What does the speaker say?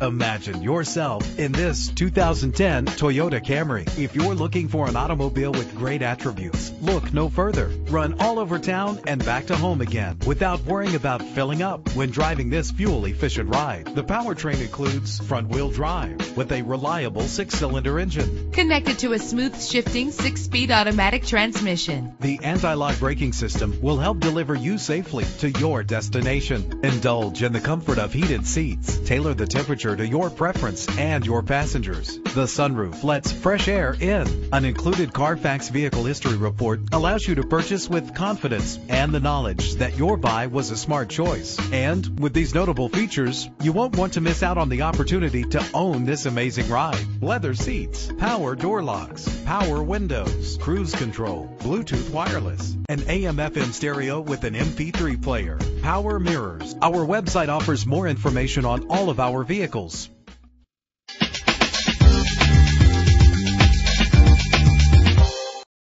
Imagine yourself in this 2010 Toyota Camry. If you're looking for an automobile with great attributes, look no further. Run all over town and back to home again without worrying about filling up when driving this fuel efficient ride. The powertrain includes front wheel drive with a reliable six cylinder engine. Connected to a smooth shifting six speed automatic transmission. The anti lock braking system will help deliver you safely to your destination. Indulge in the comfort of heated seats. Tailor the temperature to your preference and your passengers. The sunroof lets fresh air in. An included Carfax vehicle history report allows you to purchase with confidence and the knowledge that your buy was a smart choice. And with these notable features, you won't want to miss out on the opportunity to own this amazing ride. Leather seats, power door locks, power windows, cruise control, Bluetooth wireless, an AM FM stereo with an MP3 player, power mirrors. Our website offers more information on all of our vehicles,